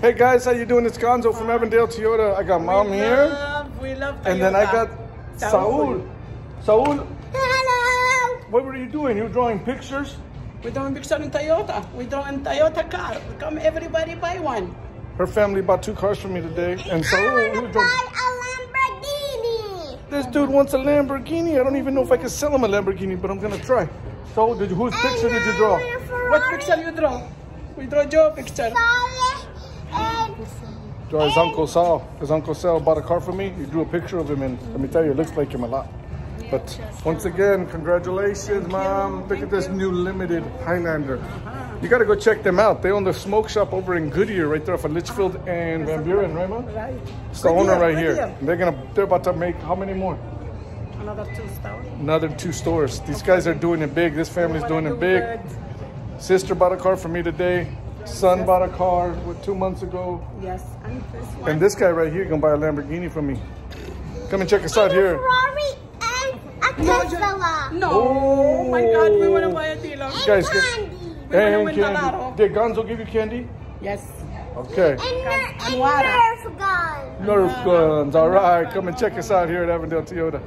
Hey guys, how you doing? It's Gonzo from Avondale Toyota. I got mom we here, Love, we love and then I got Saul. Saul, Hello. what were you doing? You were drawing pictures? We're doing picture in Toyota. We're drawing Toyota car. Come everybody buy one. Her family bought two cars for me today, and I Saul, we want were to drawing. buy a Lamborghini. This dude wants a Lamborghini. I don't even know if I can sell him a Lamborghini, but I'm gonna try. So, did you, whose picture did you draw? And a Ferrari. What picture you draw? We draw your picture. Solid and Draw his Uncle Sal. His Uncle Sal bought a car for me. He drew a picture of him, and let me tell you, it looks like him a lot. But once again, congratulations, Mom. Look at this new limited Highlander. You gotta go check them out. They own the smoke shop over in Goodyear, right there off of Litchfield and Van Buren, right, Mom? Right. It's the owner right here. They're gonna, they're about to make how many more? Another two stores. Another two stores. These guys are doing it big. This family's doing it big. Sister bought a car for me today. Son bought a car what, two months ago. Yes, and this one. And this guy right here gonna buy a Lamborghini from me. Come and check us out a here. Ferrari and a No, Tesla. No, Oh. oh my God, we want to buy a dealer. Guys, get, Candy. We and win candy. lotto. Did Gonzo give you candy? Yes. Okay. And, and and. Nerf guns. Nerf guns. All right. Come and check us out here at Avondale Toyota.